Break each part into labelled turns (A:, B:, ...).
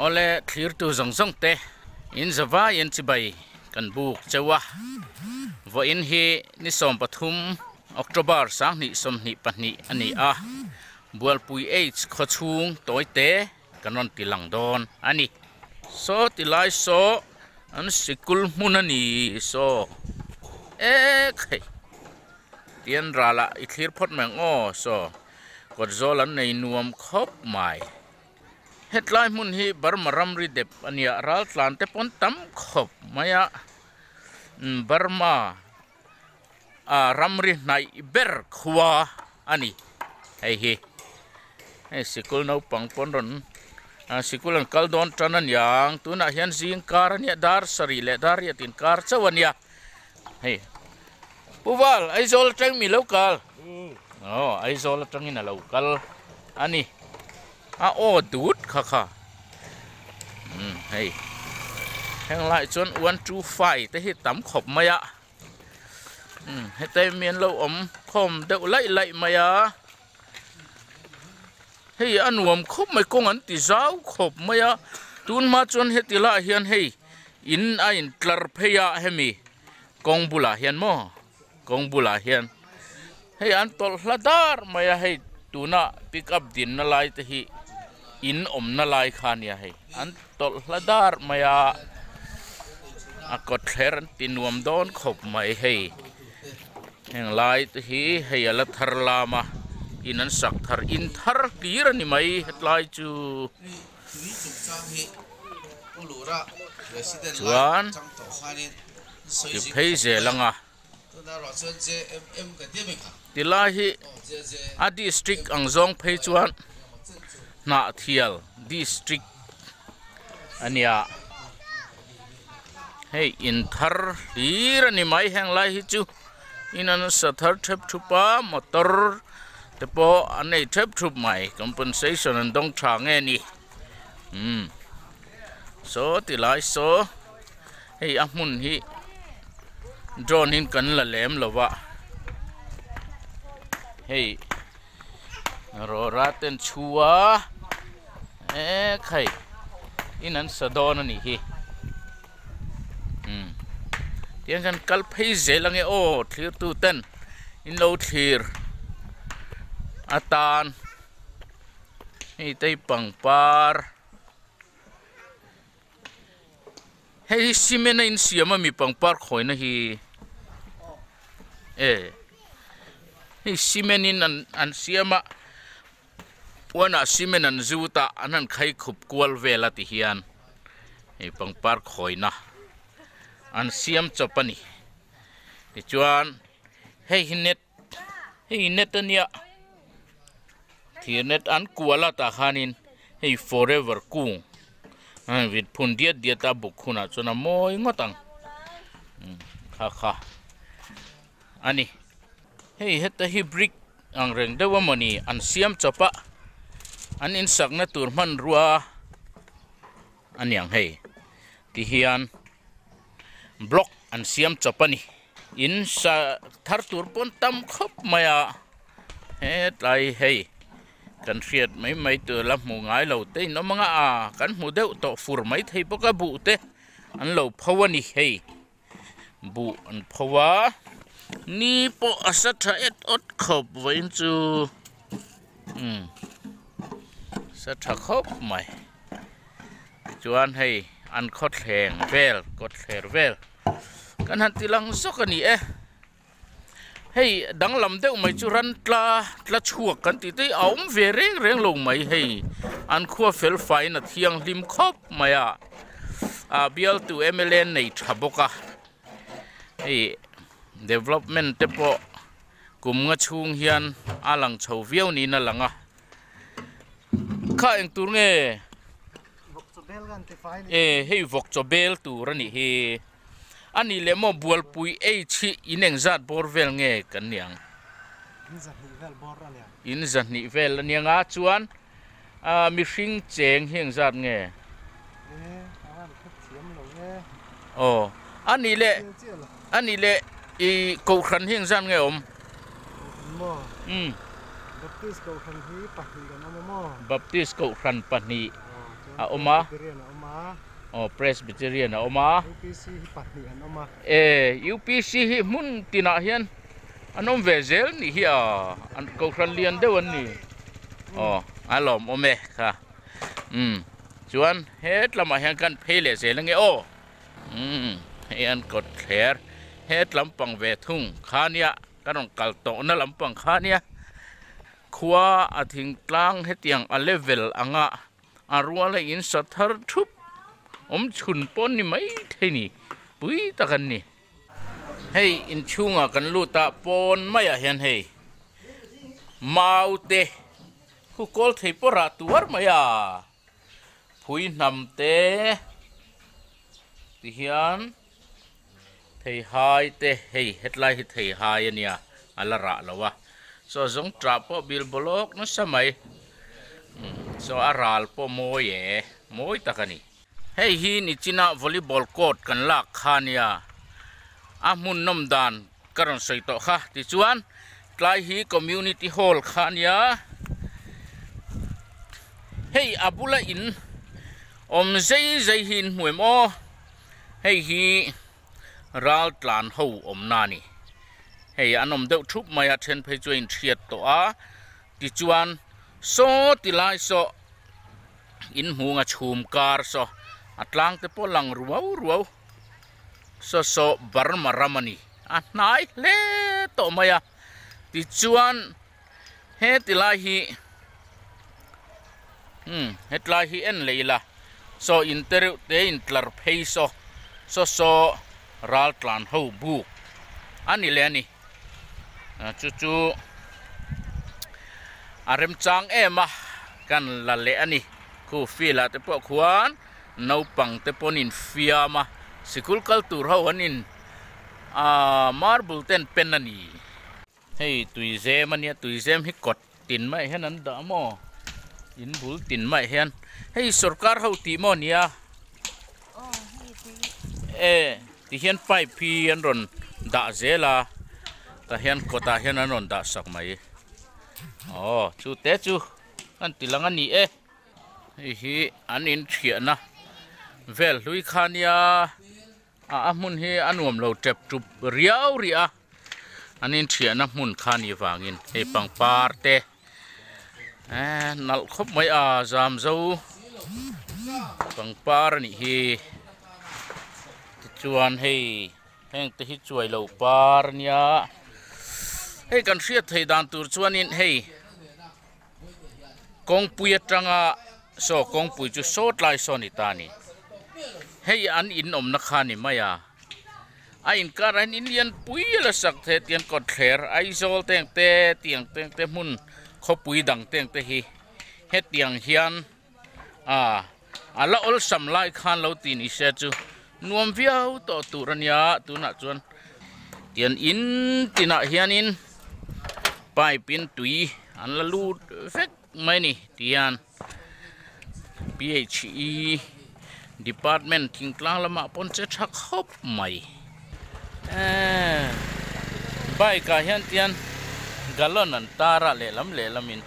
A: ole clear tu zong zong te in zawa yen chi bai kan buk chawa vo in hi ni som pathum october sang ni som ni pahni ani a bual pui h kho chung toy te kanon tilang don ani so tilai so an sikul munani so e khai tian rala i clear pot mang o so kot zolan nei nuam khop mai headline mun hi barmaram ri dep ania ral tlan te pon tam khop. Maya barma a ramri nai ber khwa ani. Hei hi. Hei sikul no pang pon ron. A sikul an kal don tanan yang. Tuna hian zing kar ania dar sari le dar ya tin kar chawania hei. Puwal ai zol tang mi lokal oh ai zol tang in a lokal ani อาโอ้ดูดค่ะค่ะอืมเฮ้แห่งไลจนอ้วนจูไฟแต่ให้ต่ำขบไม่ยะให้เตมีนเราอมคมเดาไล่ไล่ม่ยะเฮ้อันวมคบไม่กงอันติสาวขบไม่ยะตูนมาจนให้ติละเฮียนให้อินอินกลรเพยะเฮมีกงบุลาเฮียนมอกงบุลาเฮียนให้อันตลลดาร์ม่ยะเฮ้ย tuna ปิกับดินน na ยแต่ที่ in om na lai khan ya hei an tol hladar maya a ko thler an tinuam don khop mai hei. Heng lai te hi hei ala thar lama. In an sak thar in thar tir ni mai hetlai chu. Chuan ki phei ze langa. Tilahi a district ang zong phei chuan na thial district ania. Hey, in thar hir ani mai hang lai hi chu. In an sa thar thep thupa motor te po anei thep thup mai. Compensation an dong tha nge ni. Hmm. So tilai so. Hey, a mun hi. Drone in kan la lem lova รอราเตนชัวเอ้ใครอินันสะดอนนี่ฮีอืมเตียงกันกัลพีเจลังเอโอทีร์ตูเต้นอินโลทีร์อาตานนี่ไตปังปาร์เฮ้ยซิเมนอินเสียมามีปังปาร์คอยนะฮีเอ้ Hey, si menin an, an siya ma wana simen an zuta anan khai khup kwal vela ti hian. E pang par khoina an siam chopani ti chuan, hei hinet hei net ania. Thinet an kuala ta khanin hei forever ku an vit phun dia dia ta buk khuna chuna moi ngotang hmm, kha kha. Ani, hei, heta hi brick ang reng dewa mani an siam chopa. อันอินสักนัตุรมันรัวอันยังให้ที่เฮียนบล็อกอันเสียมจับปนี่อินสักทาร์ตุรปนตั้มคบมายาเฮ็ดไรให้กันเสียดไม่ไม่ตัวละมูง่ายเราเต้นน้องมังอากันหมดเดีวต่อฟูร์ไม่เทปกบุเตอันเราพาวนี่ให้บุอันพาวานี่ปออสัตเอ็ดอดขบไว้จูอืม sẽ thật khóc mày. Chú ăn hay ăn khót hèn vel khót hèn vel kan han tilang zok ani e. Hey dang lam deuh mai chu ran, tla tla chuak kan ti te aum ve reng reng lo mai hey an khua fel fai na thiang lim khop maya a à. à, bial tu mln e nei thaboka à. hey development te po. Kum nga chung hian alang chho viau ni na langa kha eng tur nge. E hei vok cho bel tur ani he. Ani le mo bual pui e chi ineng zat bor vel nge kan niang. in zat ni vel niang. A chuan a mi hring cheng heng zat nge. O ani le ani le i ko khan heng zat nge om. Um
B: baptist ko khan hi pahni kan ama mo
A: baptist ko khan pani a oma? Presbyterian
B: a oma?
A: Oh presbyterian a oma? UPC
B: hi pahnih an oma?
A: E UPC hi mun tina hian. Anom vezel ni hi a an ko kran lian deuh an ni. Oh alom ome kha. Um chuan het lama hian kan phele zel nge o um he an kot thler het lampang ve thung khania kanong kal to na lampang khania khua a thing tlang tiếng a level anga a ruala in sa thar thup om chun pon ni mai theini pui takan ni. Hei, in chunga kan luta pon maya hian hei. Maute hu kol thei pora tuar maya phui nam te ti hian thei hai te hei. Hetlai hi thei hai ania ala ra lawa so zong tra po bil bolok no samai so aral po moye moi takani hei hi ni china volleyball court kan lak khania a mun nom dan karon soi to kha ti chuan tlai hi community hall khania hei abula in om zai zai hin muem o hei hi ral tlan ho om nani hei anom deuh thup maya then phei chuin thiat to a ti chuan so ti lai so in hunga chhum kar so atlang te po lang ruau ruau so so bar maramani a nai le to maya ti chuan he ti lai hi hmm het lai hi en leila so in ter te in tlar phei so so so ral tlan ho bu ani le ani chu chu arem chang ema kan la le ani khu fi la te po khuan no pang te ponin fiama sikul kultur ho anin a marble ten pen ani hei tui zem ania tui zem hi kot tin mai hen an da mo in bul tin mai hen hei sarkar ho ti mo nia e ti hian pai pi an ron da zela ta hian kota hian an ron da sak mai eh. oh chu, te chu. An tilang ani eh. e hei hi an in thia na. Vel lui khania a. Amun hi, anuam lo tep tup riau ria anin thia na, mun khani wangin he, pang par te. A nal khop mai a, zam zo pang par ni hi. Chuan, hei, heng te hi chuai lo par nia hei, kan hriat thei dan tur chuanin, hei. Kong puya tanga so, kong pui chu sot lai so ni ta ni. Hei, an in om na kha ni maya. A in kar, an in lian pui la sak the tian ko thler ai zol teng te, tiang teng te mun kho pui dang teng te hi. He tiang hian, a ala ol sam lai khan lo ti ni se chu. Nuam viau to turania tuna chuan. Tian in, tina hian in. ปเป็นตุยอันละลูดเฟกไม่นี่ที่อัน PHE Department ทิ้งกลางละมาปนเจ็ดชักฮอบไม่ไป้ายกเห็นที่อันกัลลอนันตาระเลลำเลลามิน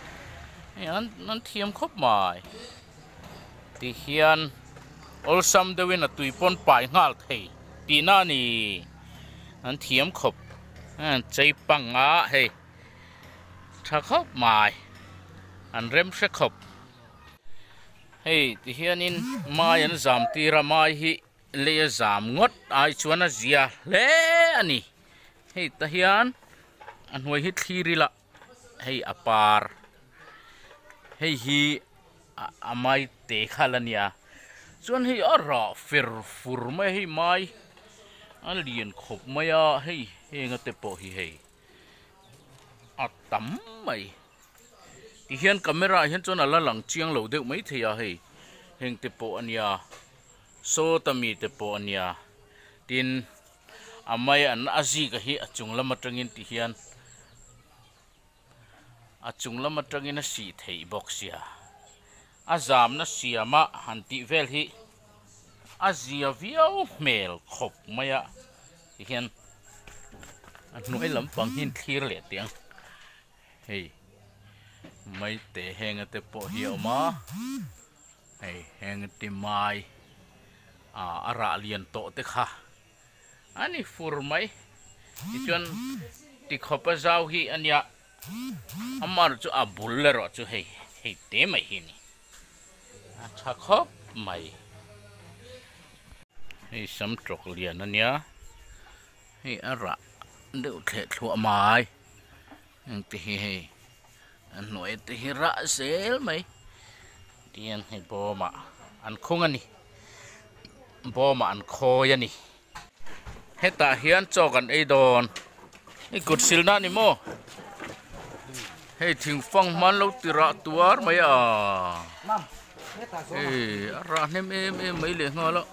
A: อันนั้นเทียมครบไม่ทีเฮียนอลซัมเดวินตุยปนไป่ายงาลไทยตีน่านี่อันเทียมขบอันใจปังอะเฮ hop mai an rem se khop hei ti hianin mai an zam tira mai hi le zam ngot ai chuan a zia le ani hei ta hian an huai hi thiri la hei apar hei hi amai te khalania chuan hei a ra fer fur mai hei mai an lian khop mai a hei henga te po hi hei à tắm mày. Thì hiện camera hiện chỗ là là lằng chiang lầu đều mấy thì à hì. Hình tiếp bộ anh à. ya số tâm mi tiếp bộ anh ya tin à mày anh à gì cái hi chung lắm mà trăng in thì hiện à chung lắm mà trăng in là xì thấy box ya à. Giảm nó xì mà, hàn tị vel hi à gì à viêu mail khóc mày à. Thì hiện anh nói lắm bằng hiện thiệt lệ tiếng hey, mấy tệ hẹn tệ bộ hiệu mà hey hẹn tệ mai. À ra liền tổ tệ ha. anh phur mấy. Thì chuyện thì khó bao giờ khi anh ya. Amar chú à bùn lơ rồi chú, hey hey tệ mày hi nè à chắc khó mày. Hey sắm trọc liền anh ya. Hey à ra đều thể thua mai. ang tihihi ano ay tihira sil may? Diyan ni boma. Ang kunga ni. Boma ang koya ni. Heta hiyan chokan ay doon ikut sil na ni mo. Hey ting fang man lo tira tuar may ah. Ma'am Eh, arah ni me me me le ngalo.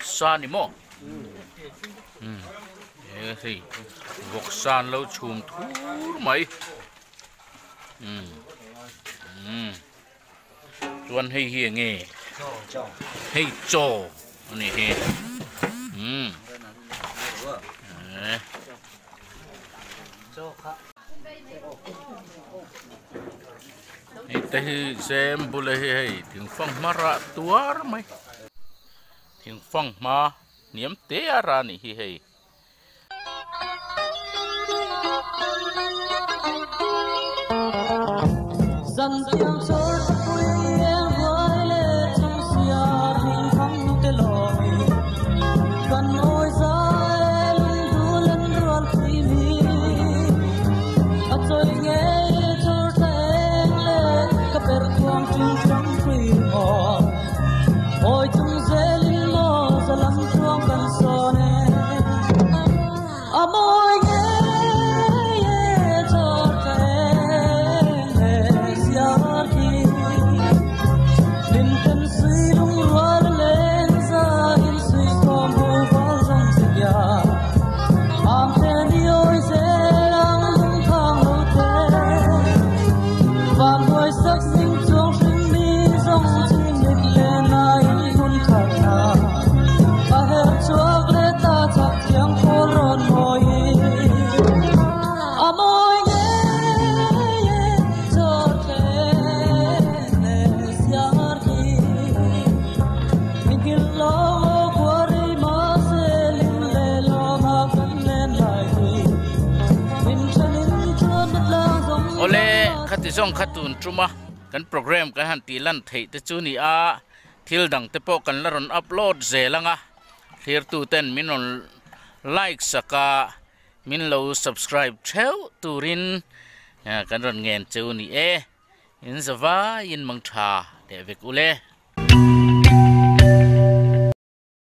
A: Sa ni mo. Mm. Hmm. Thì vọc san lâu chùm thú mấy ừ. Ừ. chuan hay hìa nghề hay trò này ừ. hề ừ. Đấy. tay xem bù lê hay tiếng phong mà ra tuar mày, tiếng phong mà niệm tế ra này hay
C: Ole
A: khati zong khatun truma kan program kan han ti lan thei te chu ni a thil dang te po kan laron upload zelanga thir tu ten minon like saka min lo subscribe theo turin kan ron ngen chu ni e in zawa in mang tha de vek ule